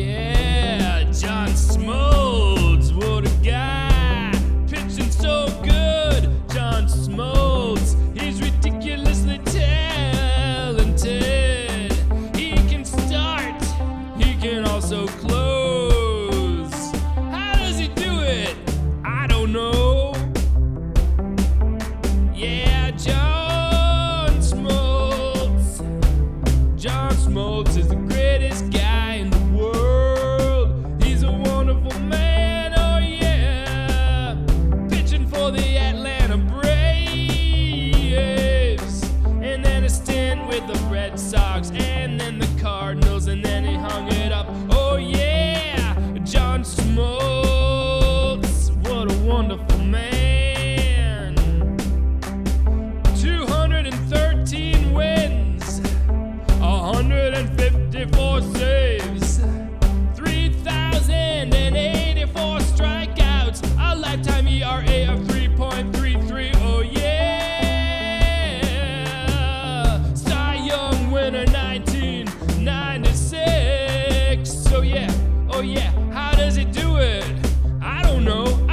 yeah, John Smoltz, what a guy. Pitching so good, John Smoltz. He's ridiculously talented. He can start, he can also close. and then the Cardinals, and then he hung it up. Oh yeah, how does it do it? I don't know.